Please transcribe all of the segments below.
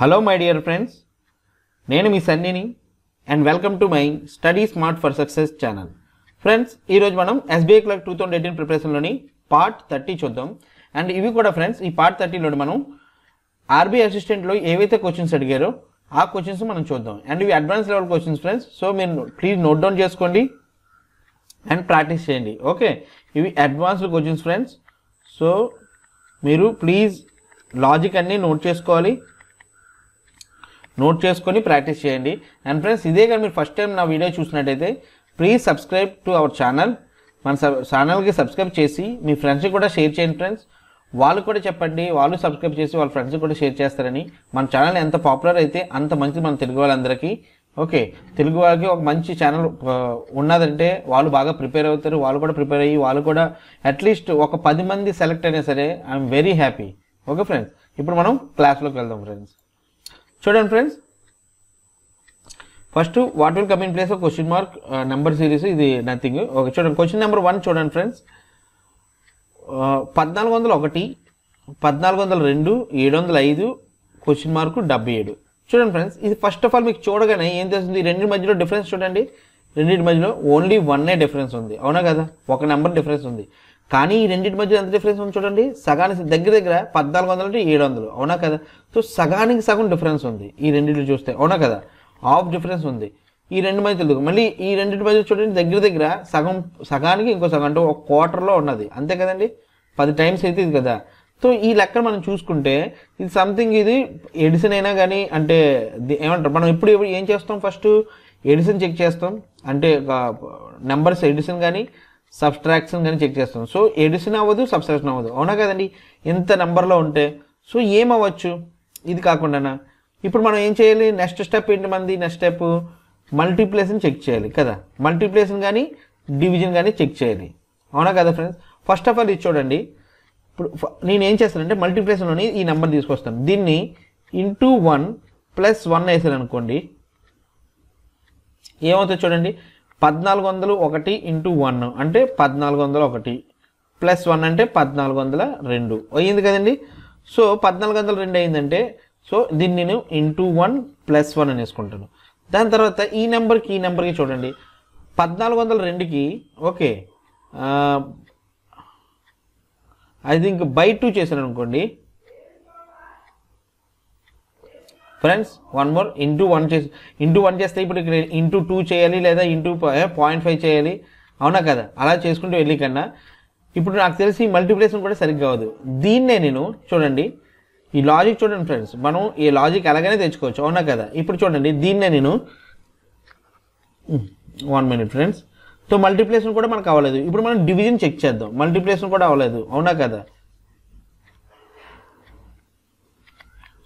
Hello my dear friends నేను మీ సన్నీని and welcome to my study smart for success channel friends ఈరోజు మనం SBI clerk two thousand eighteen ప్రిపరేషన్లోని part thirty చూద్దాం. And ఇవి కూడా friends ఈ పార్ట్ థర్టీలో మనం ఆర్బీఐ అసిస్టెంట్లో ఏవైతే క్వశ్చన్స్ అడిగారో ఆ క్వశ్చన్స్ మనం చూద్దాం. అండ్ ఇవి advance level questions friends so మీరు ప్లీజ్ నోట్ డౌన్ చేసుకోండి అండ్ ప్రాక్టీస్ చేయండి. ఓకే ఇవి అడ్వాన్స్డ్ క్వశ్చన్స్ ఫ్రెండ్స్ సో మీరు ప్లీజ్ లాజిక్ అన్నీ నోట్ చేసుకోవాలి. నోట్ చేసుకొని ప్రాక్టీస్ చేయండి. అండ్ ఫ్రెండ్స్ ఇదే కానీ మీరు ఫస్ట్ టైం నా వీడియో చూసినట్టయితే please subscribe to our channel మన ఛానల్కి సబ్స్క్రైబ్ చేసి మీ ఫ్రెండ్స్కి కూడా షేర్ చేయండి ఫ్రెండ్స్ వాళ్ళు కూడా చెప్పండి వాళ్ళు సబ్స్క్రైబ్ చేసి వాళ్ళ ఫ్రెండ్స్కి కూడా షేర్ చేస్తారని. మన ఛానల్ ఎంత పాపులర్ అయితే అంత మంచిది మన తెలుగు వాళ్ళందరికీ. ఓకే తెలుగు వాళ్ళకి ఒక మంచి ఛానల్ ఉన్నదంటే వాళ్ళు బాగా ప్రిపేర్ అవుతారు వాళ్ళు కూడా ప్రిపేర్ అయ్యి వాళ్ళు కూడా అట్లీస్ట్ ఒక పది మంది సెలెక్ట్ అయినా సరే I'm very happy okay friends ఇప్పుడు మనం క్లాస్లోకి వెళ్దాం ఫ్రెండ్స్ చూడండి friends. First what will come in place of question mark number series ఇది నథింగ్ ఓకే చూడండి క్వశ్చన్ నెంబర్ వన్ చూడండి ఫ్రెండ్స్. Uh, పద్నాలుగు వందల ఒకటి పద్నాలుగు వందల రెండు ఏడు వందల ఐదు క్వశ్చన్ మార్క్ డెబ్బై ఏడు. చూడండి ఫ్రెండ్స్ ఇది ఫస్ట్ ఆఫ్ ఆల్ మీకు చూడగానే ఏం తెలుస్తుంది? రెండింటి మధ్యలో డిఫరెన్స్ చూడండి. రెండింటి మధ్యలో ఓన్లీ వన్నే డిఫరెన్స్ ఉంది. అవునా కదా? ఒక నెంబర్ డిఫరెన్స్ ఉంది. కానీ ఈ రెండింటి మధ్య ఎంత డిఫరెన్స్ ఉంది చూడండి? సగానికి దగ్గర దగ్గర పద్నాలుగు వందలు అంటే ఏడు వందలు. అవునా కదా? సో సగానికి సగం డిఫరెన్స్ ఉంది ఈ రెండింటిని చూస్తే. అవునా కదా? హాఫ్ డిఫరెన్స్ ఉంది. ఈ రెండు మధ్య తెలుగు. మళ్ళీ ఈ రెండింటి మధ్య చూడండి దగ్గర దగ్గర సగం సగానికి ఇంకో సగం అంటే ఒక క్వార్టర్లో ఉన్నది. అంతే కదండి? పది టైమ్స్ అయితే ఇది కదా. సో ఈ లెక్క మనం చూసుకుంటే ఇది సంథింగ్ ఇది ఎడిసన్ అయినా కానీ అంటే ఏమంటారు? మనం ఎప్పుడు ఏం చేస్తాం ఫస్ట్ ఎడిసన్ చెక్ చేస్తాం. అంటే నెంబర్స్ ఎడిసన్ కానీ సబ్స్ట్రాక్షన్ కానీ చెక్ చేస్తాం. సో ఎడిషన్ అవ్వదు సబ్స్ట్రాక్షన్ అవ్వదు. అవునా కదండి? ఎంత నెంబర్లో ఉంటే. సో ఏమవ్వచ్చు? ఇది కాకుండానా? ఇప్పుడు మనం ఏం చేయాలి? నెక్స్ట్ స్టెప్ ఏంటి మంది? నెక్స్ట్ స్టెప్ మల్టీప్లేషన్ చెక్ చేయాలి కదా. మల్టీప్లేషన్ కానీ డివిజన్ కానీ చెక్ చేయాలి. అవునా కదా ఫ్రెండ్స్? ఫస్ట్ ఆఫ్ ఆల్ ఇది చూడండి. ఇప్పుడు నేను ఏం చేస్తానంటే మల్టీప్లేషన్లోని ఈ నెంబర్ తీసుకొస్తాను. దీన్ని ఇంటూ వన్ ప్లస్ వన్ వేసాను అనుకోండి ఏమవుతుంది చూడండి? పద్నాలుగు వందలు ఒకటి ఇంటూ వన్ అంటే పద్నాలుగు వందల ఒకటి. ప్లస్ వన్ అంటే పద్నాలుగు వందల రెండు. అయ్యింది కదండి? సో పద్నాలుగు వందల రెండు అయిందంటే సో దీన్ని నేను ఇంటూ వన్ ప్లస్ వన్ అని వేసుకుంటాను. దాని తర్వాత ఈ నెంబర్కి ఈ నెంబర్కి చూడండి. పద్నాలుగు వందల రెండుకి ఓకే. అది ఇంక బై టూ చేశాను అనుకోండి. Friends one more into one చేసి ఇంటూ వన్ చేస్తే ఇప్పుడు ఇక్కడ ఇంటూ టూ చేయాలి లేదా ఇంటూ పాయింట్ ఫైవ్ చేయాలి. అవునా కదా? అలా చేసుకుంటూ వెళ్ళి కన్నా ఇప్పుడు నాకు తెలిసి మల్టిప్లేషన్ కూడా సరిగ్గా అవ్వదు దీన్నే నేను చూడండి. ఈ లాజిక్ చూడండి ఫ్రెండ్స్ మనం ఈ లాజిక్ అలాగనే తెచ్చుకోవచ్చు. అవునా కదా? ఇప్పుడు చూడండి. దీన్నే నేను one minute friends so multiplication కూడా మనకు అవ్వలేదు. ఇప్పుడు మనం డివిజన్ చెక్ చేద్దాం. మల్టిప్లేషన్ కూడా అవ్వలేదు. అవునా కదా?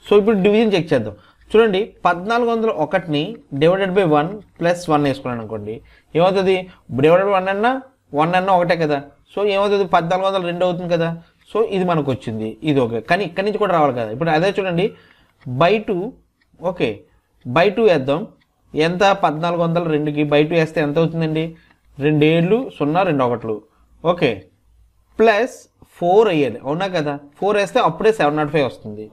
సో ఇప్పుడు డివిజన్ చెక్ చేద్దాం. చూడండి పద్నాలుగు వందల ఒకటిని divided by one plus one వేసుకున్నాను అనుకోండి ఏమవుతుంది? డివైడెడ్ వన్ అన్నా వన్ అన్నా ఒకటే కదా. సో ఏమవుతుంది? పద్నాలుగు వందల రెండు అవుతుంది కదా. సో ఇది మనకు వచ్చింది. ఇది ఓకే. కానీ ఇక్కడి నుంచి కూడా రావాలి కదా. ఇప్పుడు అదే చూడండి by two okay. By two వేద్దాం. ఎంత? పద్నాలుగు వందల రెండుకి బై టూ వేస్తే ఎంత అవుతుందండి? రెండు ఏళ్ళు సున్నా రెండు ఒకట్లు ఓకే. ప్లస్ ఫోర్ వేయాలి. అవునా కదా? ఫోర్ వేస్తే అప్పుడే సెవెన్ నాట్ ఫైవ్ వస్తుంది.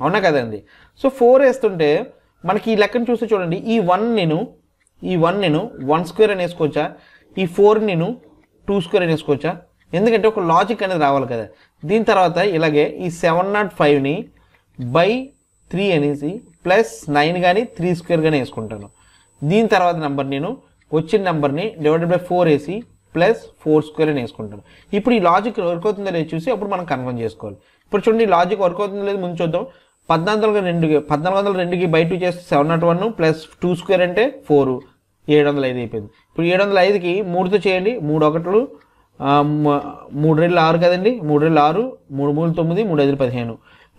అవునా కదండి? సో ఫోర్ వేస్తుంటే మనకి ఈ లెక్కను చూస్తే చూడండి ఈ వన్ నేను ఈ వన్ నేను వన్ స్క్వేర్ అని వేసుకోవచ్చా? ఈ ఫోర్ నేను టూ స్క్వేర్ అని వేసుకోవచ్చా? ఎందుకంటే ఒక లాజిక్ అనేది రావాలి కదా. దీని తర్వాత ఇలాగే ఈ సెవెన్ నాట్ ఫైవ్ని బై త్రీ అనేసి ప్లస్ నైన్ కానీ త్రీ స్క్వేర్ కానీ వేసుకుంటాను. దీని తర్వాత నెంబర్ నేను వచ్చిన నెంబర్ని డివైడెడ్ బై ఫోర్ వేసి ప్లస్ ఫోర్ స్క్వేర్ అని వేసుకుంటాను. ఇప్పుడు ఈ లాజిక్ వర్క్ అవుతుందో లేదో చూసి అప్పుడు మనం కన్ఫర్మ్ చేసుకోవాలి. ఇప్పుడు చూడండి లాజిక్ వర్క్ అవుతుందో లేదో ముందు చూద్దాం. పద్నాలుగు వందల రెండుకి పద్నాలుగు వందల రెండుకి బై టూ చేస్తే seven nought one plus two square అంటే ఫోర్ ఏడు వందల ఐదు అయిపోయింది ఇప్పుడు ఏడు వందల ఐదుకి మూడుతో చేయండి. మూడు ఒకట్లు మూడు రెండు ఆరు కదండి. మూడు రెండు ఆరు మూడు మూడు తొమ్మిది మూడు ఐదు పదిహేను.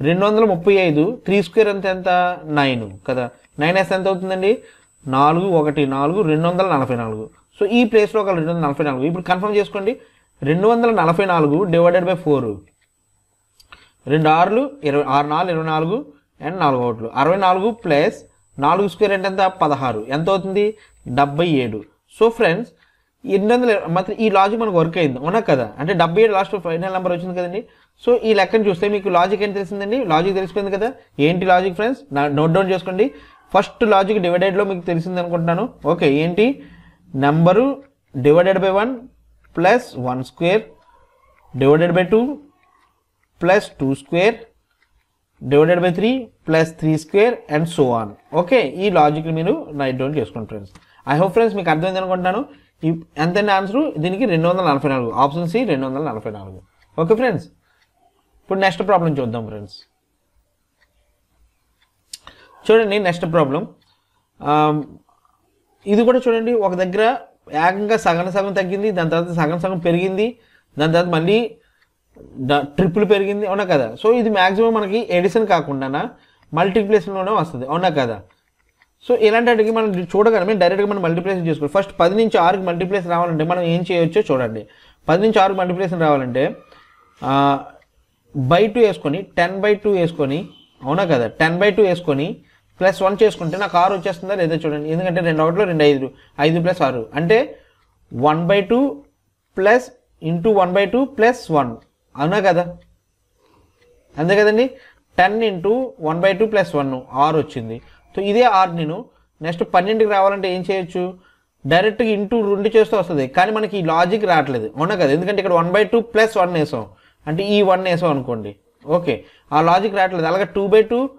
రెండు వందల ముప్పై ఐదు త్రీ స్క్వేర్ అంత ఎంత? నైన్ కదా. నైన్ ఎస్ ఎంత అవుతుందండి? నాలుగు ఒకటి నాలుగు రెండు వందల నలభై నాలుగు. సో ఈ ప్లేస్లో ఒక రెండు వందల నలభై నాలుగు. ఇప్పుడు కన్ఫర్మ్ చేసుకోండి. రెండు వందల నలభై నాలుగు డివైడెడ్ బై ఫోర్ రెండు ఆరులు ఇరవై ఆరు నాలుగు ఇరవై నాలుగు అండ్ నాలుగు ఓట్లు. అరవై నాలుగు ప్లస్ నాలుగు స్క్వేర్ అంటే ఎంత? పదహారు. ఎంత అవుతుంది? డెబ్బై ఏడు. సో ఫ్రెండ్స్ ఎనిమిది వందల మాత్రం ఈ లాజిక్ మనకు వర్క్ అయింది. ఉన్నా కదా? అంటే డెబ్బై ఏడు లాస్ట్ ఫైనల్ నెంబర్ వచ్చింది కదండి. సో ఈ లెక్కను చూస్తే మీకు లాజిక్ ఏంటి తెలిసిందండి? లాజిక్ తెలిసిపోయింది కదా? ఏంటి లాజిక్ ఫ్రెండ్స్ నా నోట్ డౌన్ చేసుకోండి. ఫస్ట్ లాజిక్ డివైడెడ్లో మీకు తెలిసింది అనుకుంటున్నాను. ఓకే ఏంటి? Number divided by one plus one square divided by two plus two square divided by three plus three square and so on okay ఈ లాజిక్ మీరు note down చేసుకోండి friends I hope friends మీకు అర్థమైంది అనుకుంటున్నాను. ఎంత answer దీనికి రెండు వందల నలభై నాలుగు. ఆప్షన్ సి రెండు వందల నలభై నాలుగు. ఓకే ఫ్రెండ్స్ ఇప్పుడు నెక్స్ట్ ప్రాబ్లం చూద్దాం ఫ్రెండ్స్ చూడండి నెక్స్ట్ ప్రాబ్లం um, ఇది కూడా చూడండి ఒక దగ్గర ఏకంగా సగం సగం తగ్గింది దాని తర్వాత సగం సగం పెరిగింది దాని తర్వాత మళ్ళీ ట్రిపుల్ పెరిగింది అవునా కదా? సో ఇది మ్యాక్సిమం మనకి ఎడిషన్ కాకుండా మల్టిప్లేషన్లోనే వస్తుంది అవునా కదా? సో ఇలాంటి వాటికి మనం చూడగానే డైరెక్ట్గా మనం మల్టిప్లేషన్ చేసుకోవాలి. ఫస్ట్ పది నుంచి ఆరుకి మల్టిప్లేషన్ రావాలంటే మనం ఏం చేయొచ్చో చూడండి. పది నుంచి ఆరుకి మల్టిప్లేషన్ రావాలంటే బై టూ వేసుకొని టెన్ బై టూ వేసుకొని అవునా కదా? టెన్ బై టూ వేసుకొని ప్లస్ వన్ చేసుకుంటే నాకు ఆరు వచ్చేస్తుందా లేదా చూడండి. ఎందుకంటే రెండు ఒకటిలో రెండు ఐదు ఐదు ప్లస్ ఆరు. అంటే one by two plus into one by two plus one. అవునా కదా? అంతే కదండి? Ten into one by two plus one ఆరు వచ్చింది. సో ఇదే ఆరు నేను. నెక్స్ట్ పన్నెండుకి రావాలంటే ఏం చేయొచ్చు? డైరెక్ట్గా ఇంటూ రెండు చేస్తూ వస్తుంది. కానీ మనకి ఈ లాజిక్ రావట్లేదు. అవునా కదా? ఎందుకంటే ఇక్కడ one by two plus one వేసాం. అంటే ఈ వన్ వేసాం అనుకోండి. ఓకే. ఆ లాజిక్ రావట్లేదు. అలాగే two by two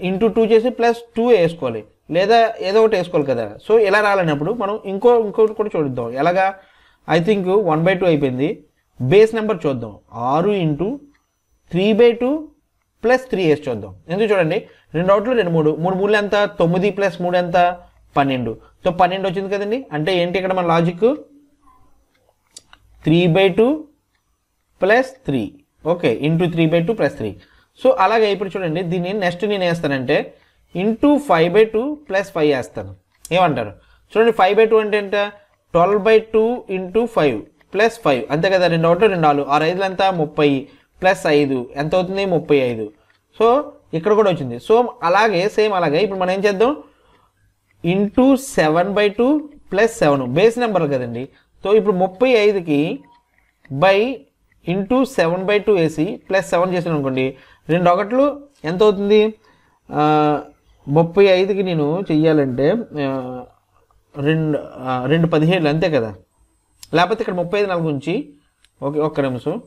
into two చేసి ప్లస్ టూ వేసుకోవాలి. లేదా ఏదో ఒకటి వేసుకోవాలి కదా? సో ఇలా రాలేనప్పుడు మనం ఇంకో ఇంకోటి కూడా చూద్దాం. ఎలాగా? I think one by two అయిపోయింది. బేస్ నెంబర్ చూద్దాం. ఆరు into three by two plus three వేసి చూద్దాం. ఎందుకు చూడండి? రెండు అవుట్లు రెండు మూడు. మూడు మూడు ఎంత? తొమ్మిది ప్లస్ మూడు ఎంత? పన్నెండు. సో పన్నెండు వచ్చింది కదండి? అంటే ఏంటి ఇక్కడ మన logic? Three by two plus three. Okay into three by two plus three. So అలాగే ఇప్పుడు చూడండి దీన్ని నెక్స్ట్ నేను వేస్తానంటే into five by two plus five వేస్తాను. ఏమంటారు? చూడండి ఫైవ్ బై టూ అంటే ఏంట twelve by two into five. Plus five. అంతే కదా రెండు ఒకటి రెండు నాలుగు. ఆరు ఐదులు ఎంత ముప్పై ప్లస్ ఐదు. ఎంత అవుతుంది? ముప్పై ఐదు. సో ఇక్కడ కూడా వచ్చింది. సో అలాగే సేమ్ అలాగే. ఇప్పుడు మనం ఏం చేద్దాం? Into seven by two plus seven. Base number కదండి. సో ఇప్పుడు ముప్పై ఐదుకి by into seven by two వేసి ప్లస్ సెవెన్ చేసాను అనుకోండి. రెండు ఒకట్లు ఎంత అవుతుంది? ముప్పై ఐదుకి నేను చెయ్యాలంటే రెండు రెండు పదిహేళ్ళు అంతే కదా. లేకపోతే ఇక్కడ ముప్పై ఐదు నాలుగు ఉంచి ఓకే ఒక్క నిమిషం.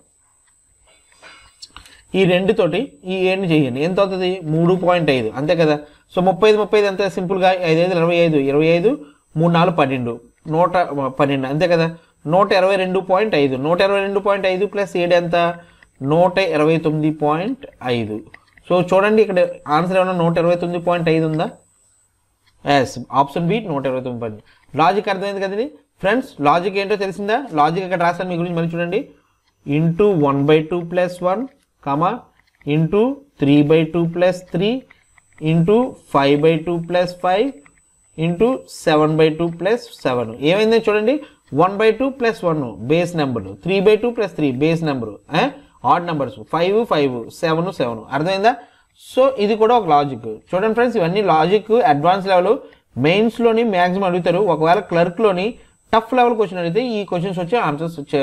ఈ రెండుతోటి ఈ ఏడుని చేయండి. ఎంత అవుతుంది? మూడు పాయింట్ ఐదు. అంతే కదా? సో ముప్పై ఐదు ముప్పై ఐదు అంతే సింపుల్గా ఐదు ఐదు ఇరవై ఐదు ఇరవై ఐదు మూడు నాలుగు పన్నెండు. నూట పన్నెండు. అంతే కదా? నూట ఇరవై రెండు పాయింట్ ఐదు. నూట ఇరవై రెండు పాయింట్ ఐదు ప్లస్ ఏడు ఎంత? నూట ఇరవై తొమ్మిది పాయింట్ ఐదు. సో చూడండి ఇక్కడ ఆన్సర్ ఏమన్నా నూట ఇరవై తొమ్మిది పాయింట్ ఐదు ఉందా? ఎస్ ఆప్షన్ బి నూట ఇరవై తొమ్మిది పాయింట్ లాజిక్ అర్థమైంది కదండి? ఫ్రెండ్స్ లాజిక్ ఏంటో తెలిసిందా? లాజిక్ ఇక్కడ రాశాను మీ గురించి మళ్ళీ చూడండి. Into one by two plus one comma into three by two plus three into five by two plus five into seven by two plus seven ఏమైందో చూడండి? One by two plus one base number three by two plus three base number odd numbers five five seven seven అర్థమైందా? So ఇది కూడా ఒక logic చూడండి friends ఇవన్నీ logic advance level మెయిన్స్లోని maximum అడుగుతారు. ఒకవేళ క్లర్క్లోని టఫ్ లెవెల్ క్వశ్చన్ అడిగితే ఈ క్వశ్చన్స్ వచ్చే ఆన్సర్స్ వచ్చే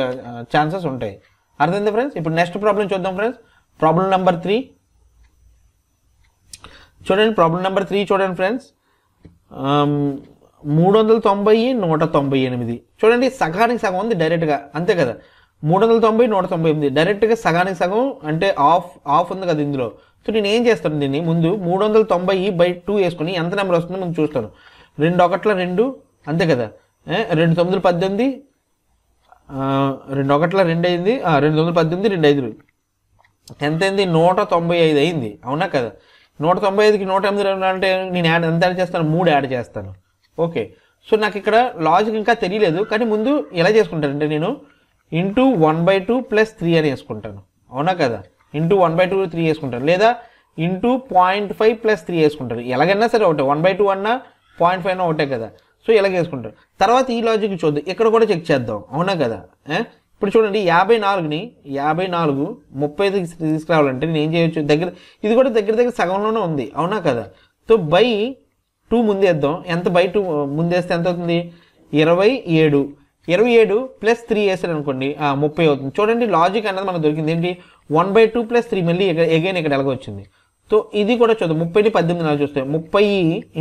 ఛాన్సెస్ ఉంటాయి. అర్థమైంది ఫ్రెండ్స్ ఇప్పుడు నెక్స్ట్ ప్రాబ్లం చూద్దాం ఫ్రెండ్స్ ప్రాబ్లం నెంబర్ త్రీ చూడండి ప్రాబ్లం నెంబర్ త్రీ చూడండి ఫ్రెండ్స్ మూడు వందల తొంభై నూట తొంభై ఎనిమిది. చూడండి సగానికి సగం ఉంది డైరెక్ట్గా అంతే కదా. మూడు వందల తొంభై నూట తొంభై ఎనిమిది డైరెక్ట్గా సగానికి సగం అంటే ఆఫ్ ఆఫ్ ఉంది కదా ఇందులో. సో నేను ఏం చేస్తాను దీన్ని? ముందు మూడు వందల తొంభై బై టూ వేసుకుని ఎంత నెంబర్ వస్తుందో ముందు చూస్తాను. రెండు ఒకట్ల రెండు అంతే కదా. రెండు తొమ్మిది పద్దెనిమిది. రెండు ఒకట్ల రెండు అయింది. రెండు తొమ్మిది పద్దెనిమిది రెండు ఐదు ఎంత అయింది నూట తొంభై ఐదు అయింది. అవునా కదా? నూట తొంభై ఐదుకి నూట ఎనిమిది రెండు అంటే నేను యాడ్ ఎంత యాడ్ చేస్తాను? మూడు యాడ్ చేస్తాను. ఓకే. సో నాకు ఇక్కడ లాజిక్ ఇంకా తెలియలేదు. కానీ ముందు ఎలా చేసుకుంటానంటే నేను into one by two plus three అని వేసుకుంటాను. అవునా కదా? Into one by two three వేసుకుంటాను. లేదా into point five plus three వేసుకుంటారు ఎలాగైనా సరే ఒకటే. వన్ బై టూ అన్నా పాయింట్ ఫైవ్ అన్నా ఒకటే కదా. సో ఇలాగ వేసుకుంటారు తర్వాత ఈ లాజిక్ చూద్దాం. ఇక్కడ కూడా చెక్ చేద్దాం. అవునా కదా? ఇప్పుడు చూడండి యాభై నాలుగుని యాభై నాలుగు ముప్పై తీసుకురావాలంటే నేను ఏం చేయొచ్చు? దగ్గర ఇది కూడా దగ్గర దగ్గర సగంలోనే ఉంది. అవునా కదా? సో బై టూ ముందేద్దాం. ఎంత బై టూ ముందేస్తే ఎంత అవుతుంది? ఇరవై ఏడు. ఇరవై ఏడు ప్లస్ త్రీ వేసాడు అనుకోండి ఆ, ముప్పై అవుతుంది. చూడండి లాజిక్ అన్నది మనకు దొరికింది. ఏంటి? One by two plus three మళ్ళీ ఎగైన్ ఇక్కడ ఎలాగొచ్చింది సో ఇది కూడా చూద్దాం. ముప్పైని పద్దెనిమిది నాలుగు చూస్తే ముప్పై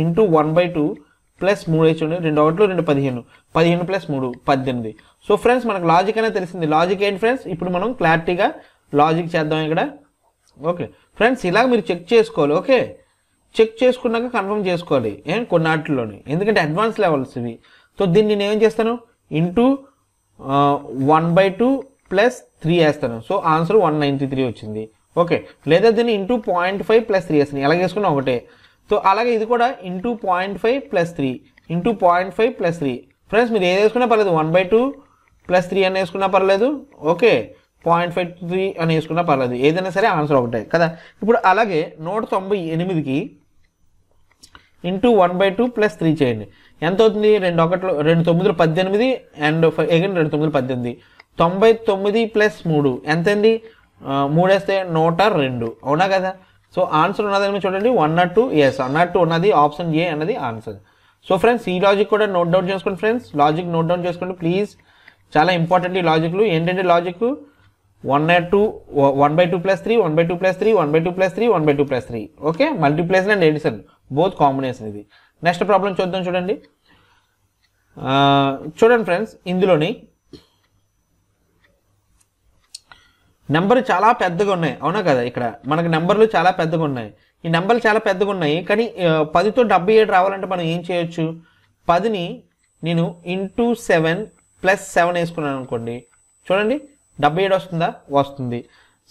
into one by two plus మూడు వేసి ఉండే రెండు ఒకట్లు రెండు పదిహేను. పదిహేను ప్లస్ మూడు పద్దెనిమిది. సో ఫ్రెండ్స్ మనకు లాజిక్ అనేది తెలిసింది. లాజిక్ ఏంటి ఫ్రెండ్స్? ఇప్పుడు మనం క్లారిటీగా లాజిక్ చేద్దాం ఇక్కడ. ఓకే ఫ్రెండ్స్ ఇలాగ మీరు చెక్ చేసుకోవాలి ఓకే చెక్ చేసుకున్నాక కన్ఫర్మ్ చేసుకోవాలి ఏం? కొన్నాటిలోని. ఎందుకంటే అడ్వాన్స్ లెవెల్స్ ఇవి. సో దీన్ని నేను ఏం చేస్తాను? Into one by two plus three వేస్తాను. So answer one ninety three వచ్చింది. ఓకే లేదా దీన్ని into point five plus three వేస్తాను. ఎలా చేసుకున్నా ఒకటే. సో అలాగే ఇది కూడా into point five plus three. Into point five plus three. Friends మీరు ఏది వేసుకున్నా పర్లేదు. One by two plus three అని వేసుకున్నా పర్లేదు. ఓకే. పాయింట్ ఫైవ్ త్రీ అని వేసుకున్నా పర్లేదు. ఏదైనా సరే ఆన్సర్ ఒకటే కదా? ఇప్పుడు అలాగే నూట తొంభై ఎనిమిదికి into one by two plus three చేయండి. ఎంత అవుతుంది? రెండు ఒకట్లు రెండు తొమ్మిది పద్దెనిమిది అండ్ ఎగన్ రెండు తొమ్మిది పద్దెనిమిది. తొంభై తొమ్మిది ప్లస్ మూడు. ఎంత అండి మూడు వేస్తే నూట రెండు. అవునా కదా? సో ఆన్సర్ ఉన్నదని చూడండి? One nought two is one nought two ఉన్నది ఆప్షన్ ఏ అన్నది ఆన్సర్ సో ఫ్రెండ్స్ ఈ లాజిక్ కూడా నోట్ డౌన్ చేసుకోండి ఫ్రెండ్స్ లాజిక్ నోట్ డౌన్ చేసుకోండి ప్లీజ్ చాలా ఇంపార్టెంట్ ఈ లాజిక్లు ఏంటంటే logic one nought two one by two plus three one by two plus three one by two plus three one by two plus three okay multiplication and addition both combination ఇది. Next problem చూద్దాం చూడండి. చూడండి friends ఇందులోని number చాలా పెద్దగా ఉన్నాయి. అవునా కదా? ఇక్కడ మనకి నెంబర్లు చాలా పెద్దగా ఉన్నాయి. ఈ నెంబర్లు చాలా పెద్దగా ఉన్నాయి. కానీ పదితో డెబ్బై ఏడు రావాలంటే మనం ఏం చేయొచ్చు? పదిని నేను ఇంటూ సెవెన్ ప్లస్ సెవెన్ వేసుకున్నాను అనుకోండి. చూడండి డెబ్బై ఏడు వస్తుందా? వస్తుంది.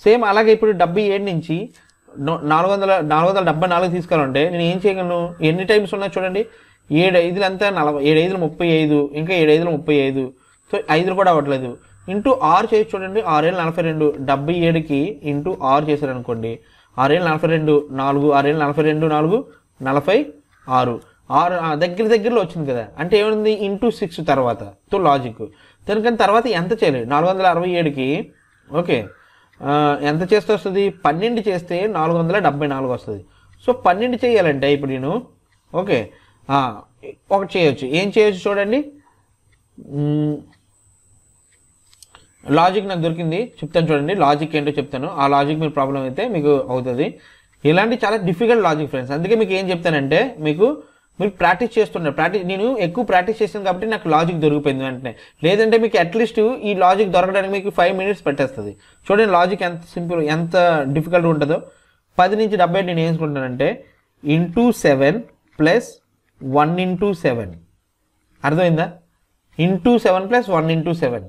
సేమ్ అలాగే ఇప్పుడు డెబ్బై ఏడు నుంచి నో- నాలుగు వందల నాలుగు వందల డెబ్బై నాలుగు తీసుకోవాలంటే నేను ఏం చేయగలను? ఎన్ని టైమ్స్ ఉన్నా చూడండి. ఏడు ఐదులు అంతా నలభై ఏడు ఐదులు ముప్పై ఐదు ఇంకా ఏడు ఐదులు ముప్పై ఐదు. సో ఐదులు కూడా అవ్వట్లేదు. ఇంటూ ఆరు చేసి చూడండి ఆరేళ్ళు నలభై రెండు డెబ్బై ఏడుకి ఇంటూ ఆరు చేశారనుకోండి ఆరేళ్ళు నలభై రెండు నాలుగు ఆరేళ్ళు నలభై రెండు నాలుగు నలభై ఆరు. ఆరు ఆ, దగ్గర దగ్గరలో వచ్చింది కదా. అంటే ఏమైంది? ఇంటూ సిక్స్ తర్వాత. తో లాజిక్. దానికని తర్వాత ఎంత చేయాలి? నాలుగు వందల అరవై ఏడుకి ఓకే. ఎంత చేస్తే వస్తుంది? పన్నెండు చేస్తే నాలుగు వందల డెబ్బై నాలుగు వస్తుంది. సో పన్నెండు చేయాలంటే ఇప్పుడు నేను ఓకే. ఒకటి చేయొచ్చు. ఏం చేయొచ్చు చూడండి? లాజిక్ నాకు దొరికింది. చెప్తాను చూడండి. లాజిక్ ఏంటో చెప్తాను. ఆ లాజిక్ మీరు ప్రాబ్లం అయితే మీకు అవుతుంది. ఇలాంటి చాలా డిఫికల్ట్ లాజిక్ ఫ్రెండ్స్ అందుకే మీకు ఏం చెప్తానంటే మీకు మీరు ప్రాక్టీస్ చేస్తున్నారు. ప్రాక్టీస్ నేను ఎక్కువ ప్రాక్టీస్ చేశాను కాబట్టి నాకు లాజిక్ దొరికిపోయింది వెంటనే. లేదంటే మీకు అట్లీస్ట్ ఈ లాజిక్ దొరకడానికి మీకు ఫైవ్ మినిట్స్ పెట్టేస్తుంది. చూడండి లాజిక్ ఎంత సింపుల్ ఎంత డిఫికల్ట్ ఉంటుందో. పది నుంచి డెబ్బై నేను ఏం చేసుకుంటానంటే into seven plus one into seven అర్థమైందా? Into seven plus one into seven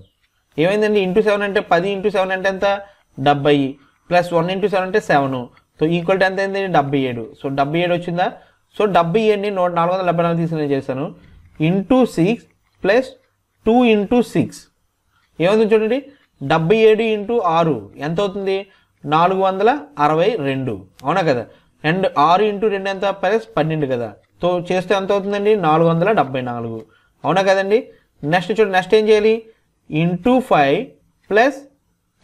ఏమైందండి? ఇంటూ సెవెన్ అంటే పది ఇంటూ సెవెన్ అంటే ఎంత? డెబ్బై. ప్లస్ వన్ ఇంటూ సెవెన్ అంటే సెవెన్. సో ఈక్వల్ టు ఎంత అయింది? డెబ్బై ఏడు. సో డెబ్బై ఏడు వచ్చిందా? సో డెబ్బై ఏడుని నూట నాలుగు వందల డెబ్బై నాలుగు తీసుకుని చేశాను. Into six plus two into six. ఏమైంది చూడండి? డెబ్బై ఏడు ఇంటూ ఆరు. ఎంత అవుతుంది? నాలుగు వందల అరవై రెండు. అవునా కదా? అండ్ ఆరు ఇంటూ రెండు ఎంత? ప్లస్ పన్నెండు కదా? సో చేస్తే ఎంత అవుతుందండి? నాలుగు వందల డెబ్బై నాలుగు. అవునా కదండి? నెక్స్ట్ చూడండి నెక్స్ట్ ఏం చేయాలి? Into five plus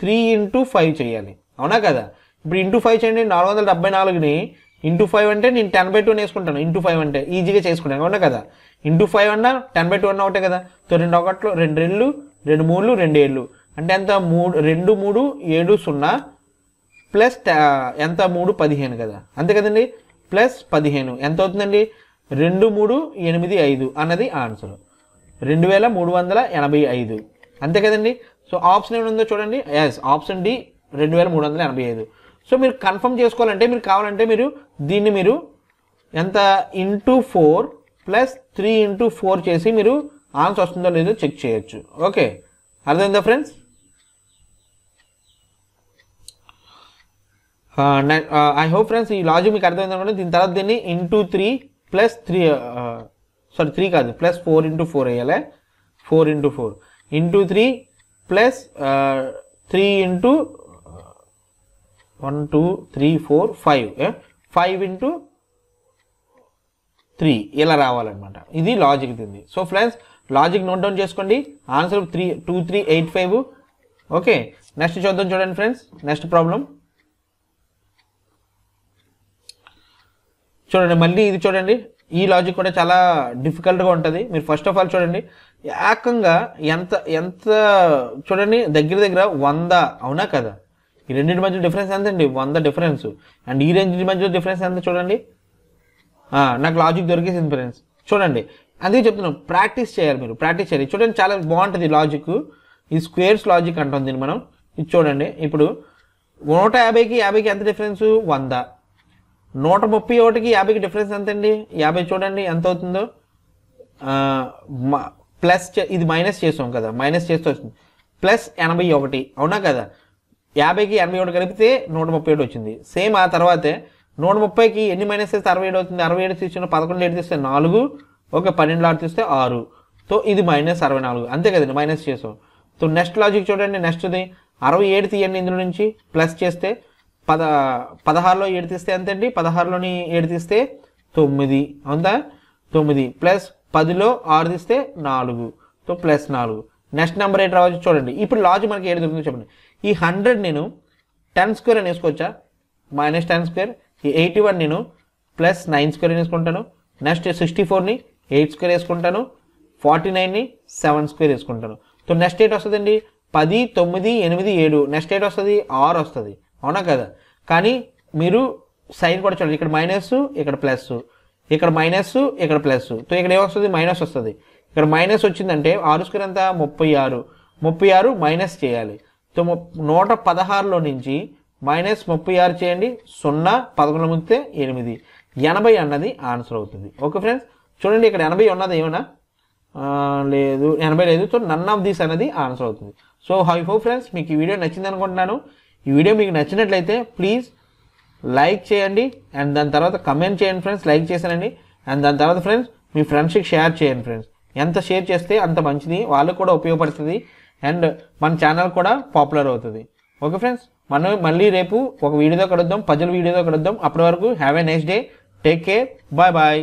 three into five చేయాలి. అవునా కదా? ఇప్పుడు ఇంటూ ఫైవ్ చేయండి నాలుగు వందల డెబ్బై నాలుగుని ఇంటూ ఫైవ్ అంటే నేను టెన్ బై టూ వేసుకుంటాను. ఇంటూ ఫైవ్ అంటే ఈజీగా చేసుకుంటాను అవునా కదా? ఇంటూ ఫైవ్ అన్నా టెన్ బై టూ అన్నా ఒకటే కదా? సో రెండు ఒకట్లు రెండు రెళ్ళు రెండు మూడు రెండు ఏళ్ళు. అంటే ఎంత? మూడు రెండు మూడు ఏడు సున్నా ప్లస్ ఎంత? మూడు పదిహేను కదా? అంతే కదండి? ప్లస్ పదిహేను. ఎంత అవుతుందండి? రెండు మూడు ఎనిమిది ఐదు అన్నది ఆన్సర్. రెండు వేల మూడు వందల ఎనభై ఐదు. అంతే కదండి? సో ఆప్షన్ ఏమైనా ఉందో చూడండి. ఎస్ ఆప్షన్ డి రెండు వేల మూడు వందల ఎనభై ఐదు. సో మీరు కన్ఫర్మ్ చేసుకోవాలంటే మీరు కావాలంటే మీరు దీన్ని మీరు ఎంత? Into four plus three into four చేసి మీరు ఆన్సర్ వస్తుందో లేదో చెక్ చేయొచ్చు. ఓకే? అర్థమైందా ఫ్రెండ్స్? ఐ హోప్ ఫ్రెండ్స్ ఈ లాజిక్ మీకు అర్థమైంది అనుకోండి. దీని తర్వాత దీన్ని into three plus three sorry three కాదు. ప్లస్ ఫోర్ ఇంటూ ఫోర్ వేయాలి. Four into four. Into three plus three into one two three four five five into three ఇలా రావాలన్నమాట. ఇది లాజిక్ దీన్ని. So friends logic note down చేసుకోండి. Answer three two three eight five okay next చూద్దాం చూడండి friends next problem చూడండి మళ్ళీ ఇది చూడండి. ఈ లాజిక్ కూడా చాలా డిఫికల్ట్గా ఉంటుంది. మీరు ఫస్ట్ ఆఫ్ ఆల్ చూడండి. ఏకంగా ఎంత ఎంత చూడండి దగ్గర దగ్గర వంద అవునా కదా? ఈ రెండింటి మధ్య డిఫరెన్స్ ఎంత అండి వంద డిఫరెన్స్ అండ్ ఈ రెండింటి మధ్య డిఫరెన్స్ ఎంత చూడండి? నాకు లాజిక్ దొరికేసింది ఫ్రెండ్స్ చూడండి అందుకే చెప్తున్నాం ప్రాక్టీస్ చేయాలి మీరు ప్రాక్టీస్ చేయాలి. చూడండి చాలా బాగుంటుంది లాజిక్ ఈ స్క్వేర్స్ లాజిక్ అంటాం దీన్ని మనం. ఇది చూడండి ఇప్పుడు నూట యాభైకి యాభైకి ఎంత డిఫరెన్స్ వంద. నూట ముప్పై ఒకటికి యాభైకి డిఫరెన్స్ ఎంత అండి యాభై చూడండి ఎంత అవుతుందో? ప్లస్ ఇది మైనస్ చేసాం కదా మైనస్ చేస్తే వచ్చింది. ప్లస్ ఎనభై ఒకటి అవునా కదా? యాభైకి ఎనభై ఒకటి కలిపితే నూట ముప్పై ఏడు వచ్చింది. సేమ్ ఆ తర్వాతే నూట ముప్పైకి ఎన్ని మైనస్ చేస్తే అరవై ఏడు అవుతుంది? అరవై ఏడు తీసుకున్న పదకొండు ఏడు తీస్తే నాలుగు ఒక పన్నెండు ఆరు తీస్తే ఆరు. సో ఇది మైనస్ అరవై నాలుగు. అంతే కదండి మైనస్ చేసాం. సో నెక్స్ట్ లాజిక్ చూడండి నెక్స్ట్ది. అరవై ఏడు తీయండి ఇందులో నుంచి ప్లస్ చేస్తే పద పదహారులో ఏడు తీస్తే ఎంతండి? పదహారులోని ఏడు తీస్తే తొమ్మిది. అవుందా? తొమ్మిది. ప్లస్ పదిలో ఆరు తీస్తే నాలుగు. సో ప్లస్ నాలుగు. నెక్స్ట్ నెంబర్ ఏంటి రావచ్చు చూడండి. ఇప్పుడు లాజిక్ మనకి ఏడు దొరుకుతుందో చెప్పండి. ఈ హండ్రెడ్ నేను టెన్ స్క్వేర్ అని వేసుకోవచ్చా? Minus ten square. ఈ ఎయిటీ వన్ నేను ప్లస్ నైన్ స్క్వేర్ అని వేసుకుంటాను. నెక్స్ట్ సిక్స్టీ ఫోర్ని ఎయిట్ స్క్వేర్ వేసుకుంటాను. ఫార్టీ నైన్ని సెవెన్ స్క్వేర్ వేసుకుంటాను. సో నెక్స్ట్ ఎయిట్ వస్తుందండి? పది తొమ్మిది ఎనిమిది ఏడు. నెక్స్ట్ ఎయిట్ వస్తుంది? ఆరు వస్తుంది. అవునా కదా? కానీ మీరు సైన్ కూడా చూడండి. ఇక్కడ మైనస్ ఇక్కడ ప్లస్. ఇక్కడ మైనస్ ఇక్కడ ప్లస్ సో ఇక్కడ ఏమొస్తుంది? మైనస్ వస్తుంది. ఇక్కడ మైనస్ వచ్చిందంటే ఆరు స్క్వేర్ ఎంత? ముప్పై ఆరు. ముప్పై ఆరు మైనస్ చేయాలి. సో నూట పదహారులో నుంచి మైనస్ ముప్పై ఆరు చేయండి. సున్నా పదకొండు ముంచితే ఎనిమిది. ఎనభై అన్నది ఆన్సర్ అవుతుంది. ఓకే ఫ్రెండ్స్ చూడండి ఇక్కడ ఎనభై ఉన్నది ఏమన్నా? లేదు. ఎనభై లేదు. సో నన్ ఆఫ్ దిస్ అనేది ఆన్సర్ అవుతుంది. సో హై హో ఫ్రెండ్స్ మీకు ఈ వీడియో నచ్చింది అనుకుంటున్నాను. ఈ వీడియో మీకు నచ్చినట్లయితే ప్లీజ్ లైక్ చేయండి అండ్ దాని తర్వాత కమెంట్ చేయండి ఫ్రెండ్స్ లైక్ చేశానండి. అండ్ దాని తర్వాత ఫ్రెండ్స్ మీ ఫ్రెండ్స్కి షేర్ చేయండి ఫ్రెండ్స్. ఎంత షేర్ చేస్తే అంత మంచిది వాళ్ళకు కూడా ఉపయోగపడుతుంది. అండ్ మన ఛానల్ కూడా పాపులర్ అవుతుంది. ఓకే ఫ్రెండ్స్ మనం మళ్ళీ రేపు ఒక వీడియోతో కలుద్దాం పజల్ వీడియోతో కలుద్దాం. అప్పటి వరకు have a next day. Take care. Bye bye.